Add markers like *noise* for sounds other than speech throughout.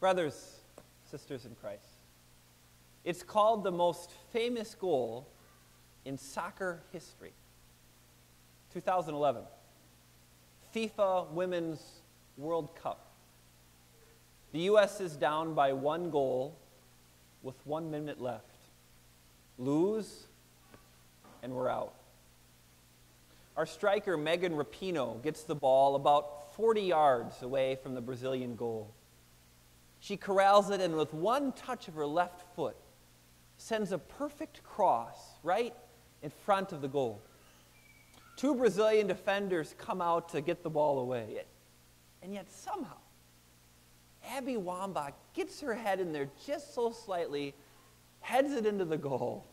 Brothers, sisters in Christ, it's called the most famous goal in soccer history. 2011, FIFA Women's World Cup. The U.S. is down by one goal with one minute left. Lose, and we're out. Our striker, Megan Rapinoe, gets the ball about 40 yards away from the Brazilian goal. She corrals it and, with one touch of her left foot, sends a perfect cross right in front of the goal. Two Brazilian defenders come out to get the ball away. And yet, somehow, Abby Wambach gets her head in there just so slightly, heads it into the goal,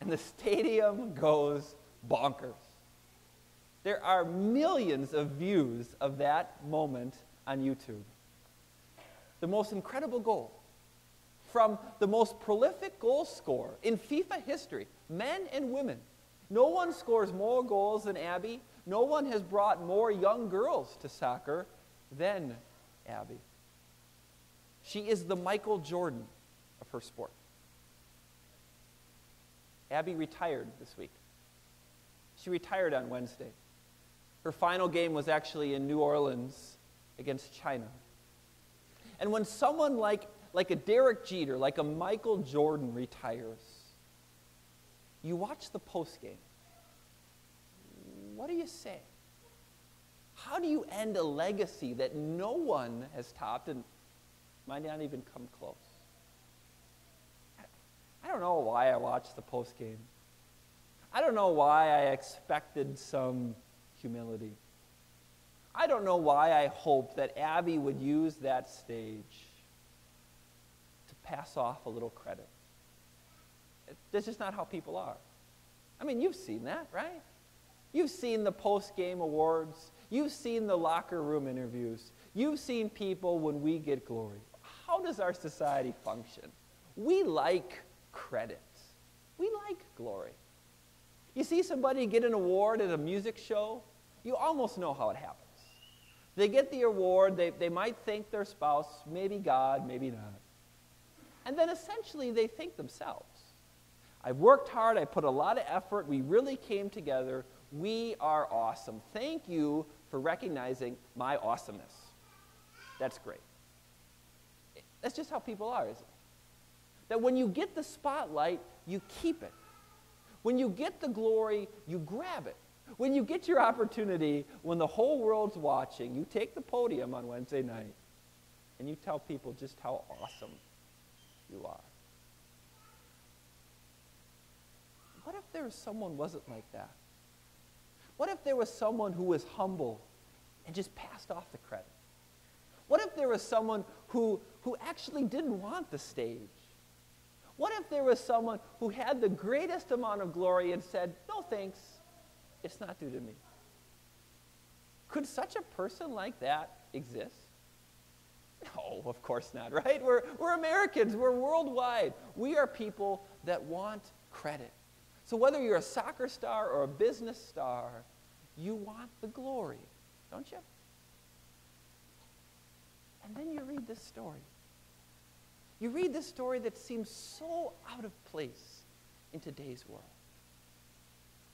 and the stadium goes bonkers. There are millions of views of that moment on YouTube. The most incredible goal from the most prolific goal scorer in FIFA history, men and women. No one scores more goals than Abby. No one has brought more young girls to soccer than Abby. She is the Michael Jordan of her sport. Abby retired this week. She retired on Wednesday. Her final game was actually in New Orleans against China. And when someone like, like a Derek Jeter, like a Michael Jordan retires, you watch the post game. What do you say? How do you end a legacy that no one has topped and might not even come close? I don't know why I watched the post game. I don't know why I expected some humility. I don't know why I hoped that Abby would use that stage to pass off a little credit. That's just not how people are. I mean, you've seen that, right? You've seen the post game awards. You've seen the locker room interviews. You've seen people when we get glory. How does our society function? We like credit, we like glory. You see somebody get an award at a music show, you almost know how it happens. They get the award, they, they might thank their spouse, maybe God, maybe not. And then essentially they thank themselves. I've worked hard, I put a lot of effort, we really came together, we are awesome. Thank you for recognizing my awesomeness. That's great. That's just how people are, isn't it? That when you get the spotlight, you keep it. When you get the glory, you grab it. When you get your opportunity, when the whole world's watching, you take the podium on Wednesday night and you tell people just how awesome you are. What if there was someone wasn't like that? What if there was someone who was humble and just passed off the credit? What if there was someone who, who actually didn't want the stage? What if there was someone who had the greatest amount of glory and said, No thanks, it's not due to me? Could such a person like that exist? No, of course not, right? We're, we're Americans, we're worldwide. We are people that want credit. So whether you're a soccer star or a business star, you want the glory, don't you? And then you read this story. You read this story that seems so out of place in today's world.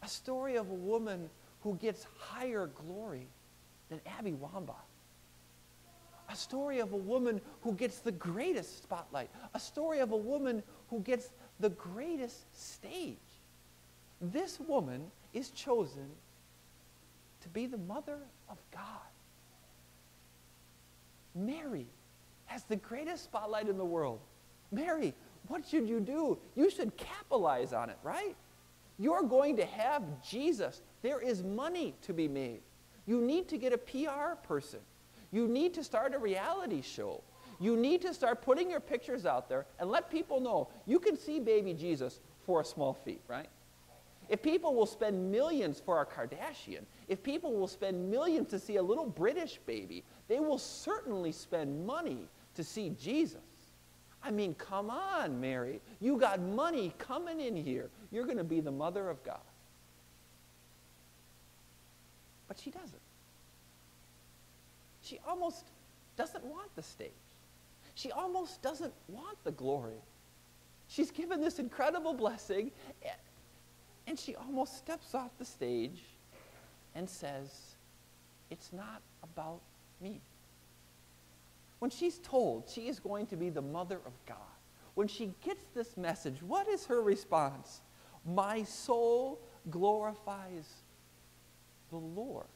A story of a woman who gets higher glory than Abby Wambach. A story of a woman who gets the greatest spotlight. A story of a woman who gets the greatest stage. This woman is chosen to be the mother of God. Mary has the greatest spotlight in the world. Mary, what should you do? You should capitalize on it, right? You're going to have Jesus. There is money to be made. You need to get a PR person. You need to start a reality show. You need to start putting your pictures out there and let people know you can see baby Jesus for a small fee, right? If people will spend millions for a Kardashian, if people will spend millions to see a little British baby, they will certainly spend money to see Jesus. I mean, come on, Mary. You got money coming in here. You're going to be the mother of God. But she doesn't. She almost doesn't want the stage. She almost doesn't want the glory. She's given this incredible blessing, and she almost steps off the stage and says, It's not about me. When she's told she is going to be the mother of God, when she gets this message, what is her response? My soul glorifies the Lord.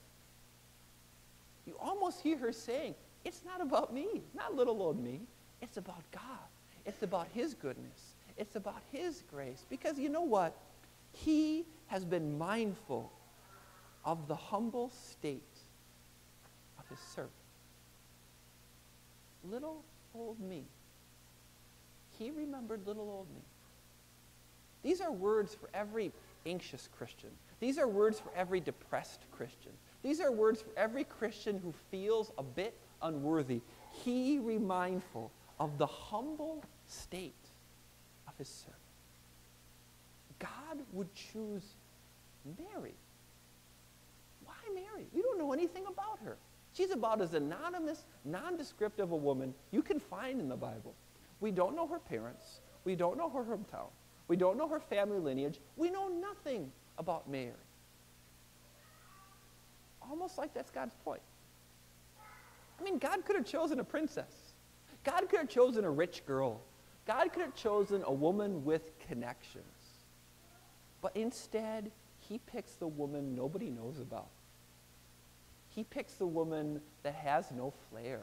You almost hear her saying, It's not about me, not little old me. It's about God. It's about His goodness. It's about His grace. Because you know what? He has been mindful of the humble state of His servant. Little old me. He remembered little old me. These are words for every anxious Christian. These are words for every depressed Christian. These are words for every Christian who feels a bit unworthy. He remindful of the humble state of his servant. God would choose Mary. Why Mary? We don't know anything about her. She's about as anonymous, nondescript of a woman you can find in the Bible. We don't know her parents. We don't know her hometown. We don't know her family lineage. We know nothing about Mary. Almost like that's God's point. I mean, God could have chosen a princess. God could have chosen a rich girl. God could have chosen a woman with connections. But instead, he picks the woman nobody knows about. He picks the woman that has no flair.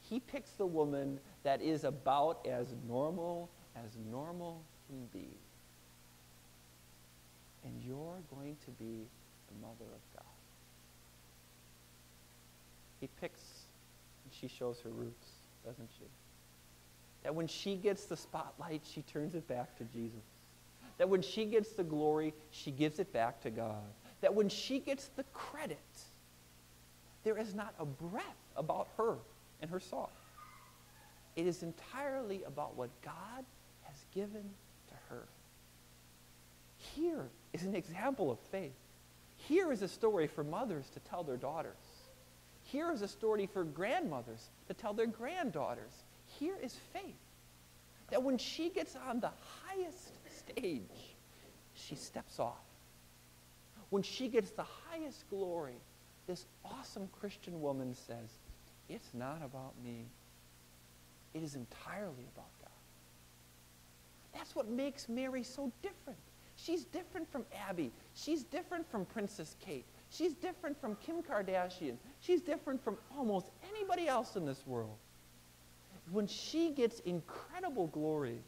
He picks the woman that is about as normal as normal can be. And you're going to be the mother of God. He picks, and she shows her roots, doesn't she? That when she gets the spotlight, she turns it back to Jesus. That when she gets the glory, she gives it back to God. That when she gets the credit, there is not a breath about her and her song. It is entirely about what God has given to her. Here is an example of faith. Here is a story for mothers to tell their daughters. Here is a story for grandmothers to tell their granddaughters. Here is faith. That when she gets on the highest stage, she steps off. When she gets the highest glory, this awesome Christian woman says, It's not about me. It is entirely about God. That's what makes Mary so different. She's different from Abby. She's different from Princess Kate. She's different from Kim Kardashian. She's different from almost anybody else in this world. When she gets incredible glory,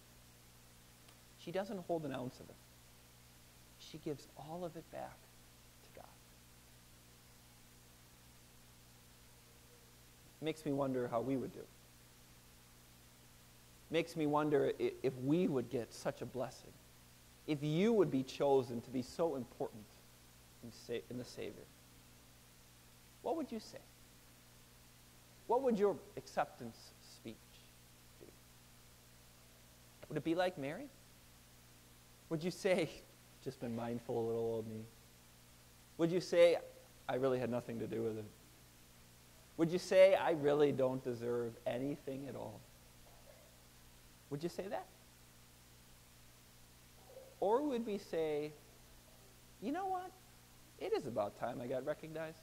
she doesn't hold an ounce of it. She gives all of it back to God. Makes me wonder how we would do. Makes me wonder if we would get such a blessing. If you would be chosen to be so important in the Savior. What would you say? What would your acceptance speech be? Would it be like Mary? Would you say, *laughs* just been mindful of little old me? Would you say, I really had nothing to do with it? Would you say, I really don't deserve anything at all? Would you say that? Or would we say, you know what? It is about time I got recognized.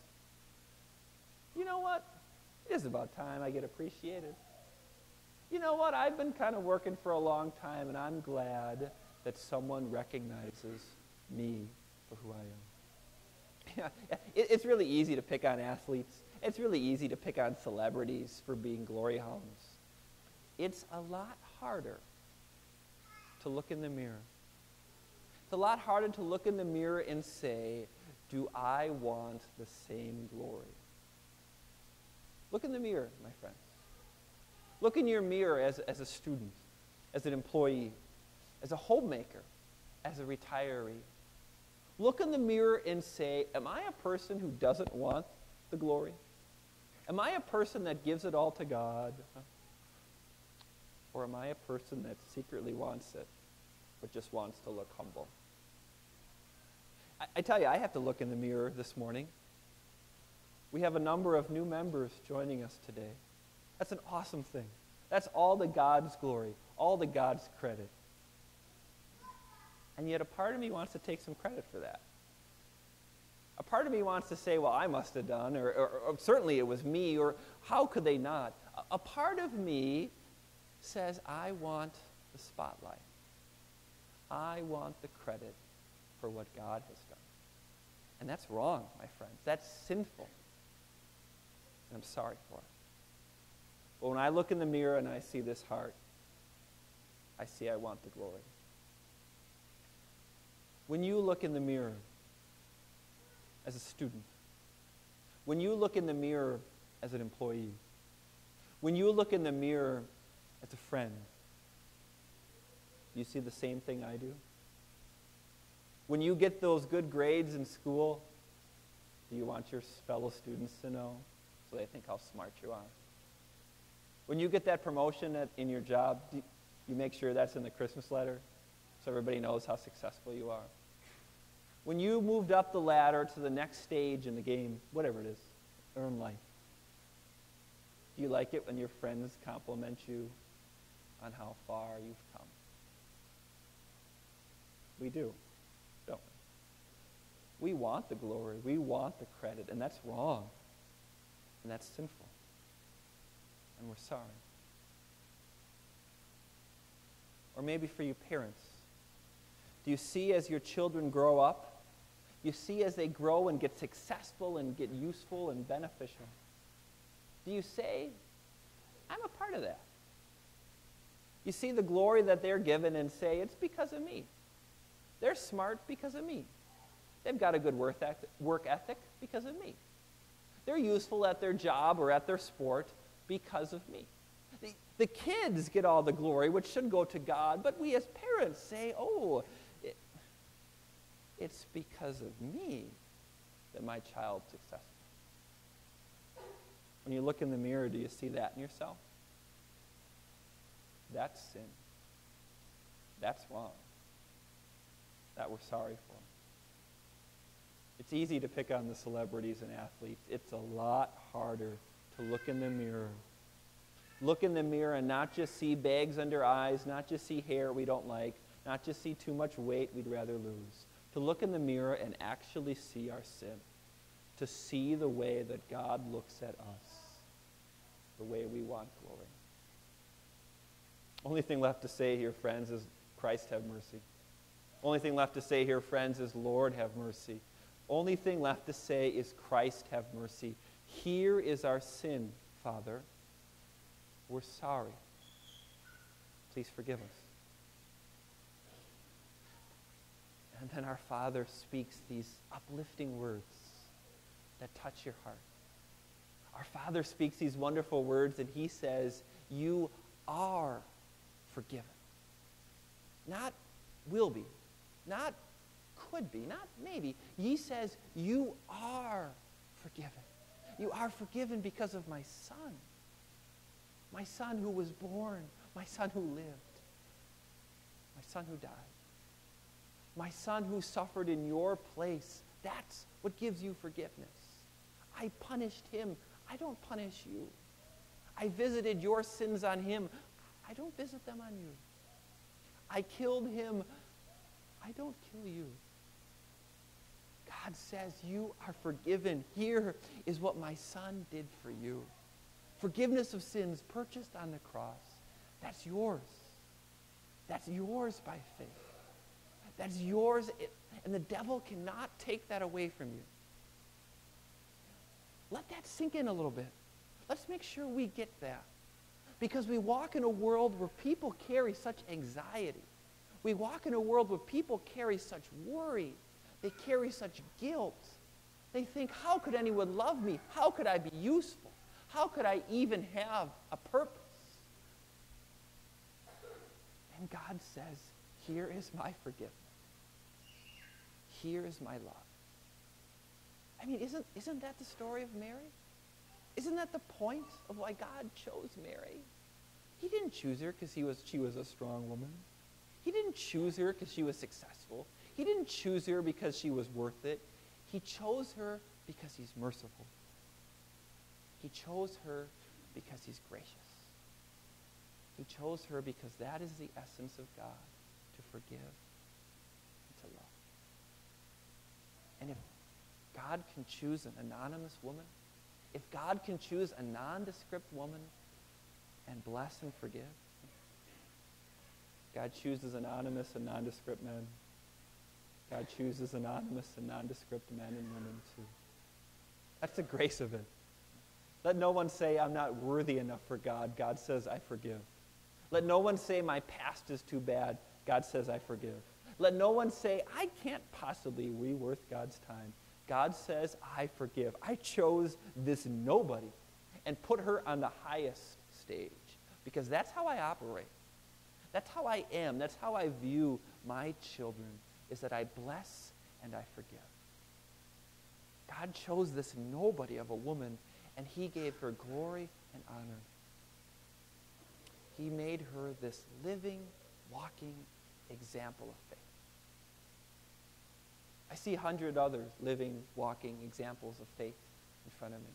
You know what? It is about time I get appreciated. You know what? I've been kind of working for a long time, and I'm glad that someone recognizes me for who I am. *laughs* It's really easy to pick on athletes. It's really easy to pick on celebrities for being glory hounds. It's a lot harder to look in the mirror. It's a lot harder to look in the mirror and say, Do I want the same glory? Look in the mirror, my friends. Look in your mirror as, as a student, as an employee, as a homemaker, as a retiree. Look in the mirror and say, Am I a person who doesn't want the glory? Am I a person that gives it all to God? Or am I a person that secretly wants it, but just wants to look humble? I, I tell you, I have to look in the mirror this morning. We have a number of new members joining us today. That's an awesome thing. That's all to God's glory, all to God's credit. And yet, a part of me wants to take some credit for that. A part of me wants to say, well, I must have done, or, or, or certainly it was me, or how could they not? A, a part of me says, I want the spotlight. I want the credit for what God has done. And that's wrong, my friends. That's sinful. And I'm sorry for it. But when I look in the mirror and I see this heart, I see I want the glory. When you look in the mirror as a student, when you look in the mirror as an employee, when you look in the mirror as a friend, you see the same thing I do? When you get those good grades in school, do you want your fellow students to know so they think how smart you are? When you get that promotion at, in your job, do you make sure that's in the Christmas letter so everybody knows how successful you are? When you moved up the ladder to the next stage in the game, whatever it is, earn life, do you like it when your friends compliment you on how far you've come? We do, don't we? We want the glory. We want the credit, and that's wrong. And that's sinful. And we're sorry. Or maybe for you parents. Do you see as your children grow up, you see as they grow and get successful and get useful and beneficial, do you say, I'm a part of that? You see the glory that they're given and say, it's because of me. They're smart because of me. They've got a good work ethic because of me. They're useful at their job or at their sport because of me. The, the kids get all the glory, which should go to God, but we as parents say, oh, it, it's because of me that my child's successful. When you look in the mirror, do you see that in yourself? That's sin. That's wrong that we're sorry for. It's easy to pick on the celebrities and athletes. It's a lot harder to look in the mirror. Look in the mirror and not just see bags under eyes, not just see hair we don't like, not just see too much weight we'd rather lose. To look in the mirror and actually see our sin. To see the way that God looks at us, the way we want glory. Only thing left to say here, friends, is Christ have mercy. Only thing left to say here, friends, is Lord, have mercy. Only thing left to say is Christ, have mercy. Here is our sin, Father. We're sorry. Please forgive us. And then our Father speaks these uplifting words that touch your heart. Our Father speaks these wonderful words, and He says, You are forgiven. Not will be, not could be, not maybe. He says, You are forgiven. You are forgiven because of my son. My son who was born, my son who lived, my son who died, my son who suffered in your place. That's what gives you forgiveness. I punished him. I don't punish you. I visited your sins on him. I don't visit them on you. I killed him. I don't kill you. God says, You are forgiven. Here is what my son did for you. Forgiveness of sins purchased on the cross. That's yours. That's yours by faith. That's yours, and the devil cannot take that away from you. Let that sink in a little bit. Let's make sure we get that. Because we walk in a world where people carry such anxiety. We walk in a world where people carry such worry. They carry such guilt. They think, how could anyone love me? How could I be useful? How could I even have a purpose? And God says, here is my forgiveness. Here is my love. I mean, isn't, isn't that the story of Mary? Isn't that the point of why God chose Mary? He didn't choose her because he was, she was a strong woman. He didn't choose her because she was successful. He didn't choose her because she was worth it. He chose her because he's merciful. He chose her because he's gracious. He chose her because that is the essence of God to forgive and to love. And if God can choose an anonymous woman, if God can choose a nondescript woman and bless and forgive, God chooses anonymous and nondescript men. God chooses anonymous and nondescript men and women too. That's the grace of it. Let no one say, I'm not worthy enough for God. God says, I forgive. Let no one say, my past is too bad. God says, I forgive. Let no one say, I can't possibly be worth God's time. God says, I forgive. I chose this nobody and put her on the highest stage because that's how I operate. That's how I am. That's how I view my children is that I bless and I forgive. God chose this nobody of a woman and he gave her glory and honor. He made her this living, walking example of faith. I see a hundred other living, walking examples of faith in front of me.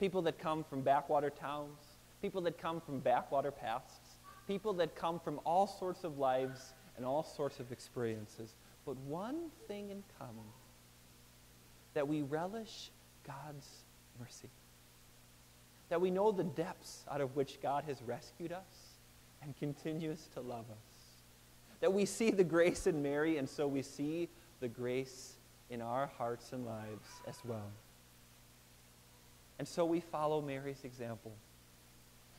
People that come from backwater towns, people that come from backwater pasts, people that come from all sorts of lives and all sorts of experiences. But one thing in common that we relish God's mercy. That we know the depths out of which God has rescued us and continues to love us. That we see the grace in Mary, and so we see the grace in our hearts and lives as well. And so we follow Mary's example.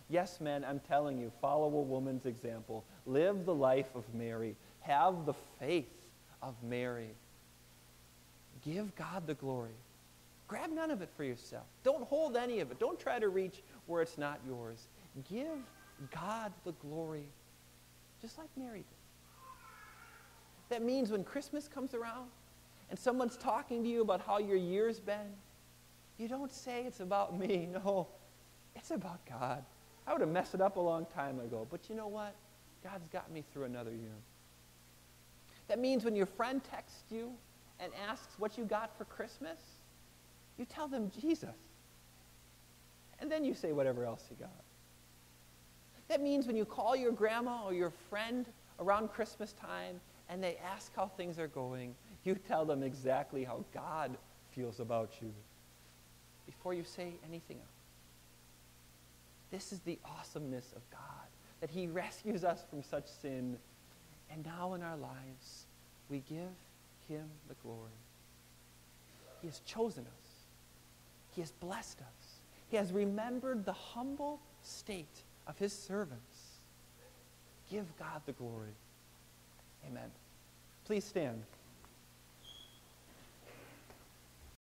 Yes, men, I'm telling you, follow a woman's example. Live the life of Mary. Have the faith of Mary. Give God the glory. Grab none of it for yourself. Don't hold any of it. Don't try to reach where it's not yours. Give God the glory, just like Mary did. That means when Christmas comes around and someone's talking to you about how your year's been, you don't say it's about me. *laughs* No, it's about God. I would have messed it up a long time ago, but you know what? God's got me through another year. That means when your friend texts you and asks what you got for Christmas, you tell them Jesus. And then you say whatever else you got. That means when you call your grandma or your friend around Christmas time and they ask how things are going, you tell them exactly how God feels about you before you say anything else. This is the awesomeness of God, that he rescues us from such sin, and now in our lives, we give him the glory. He has chosen us. He has blessed us. He has remembered the humble state of his servants. Give God the glory. Amen. Please stand.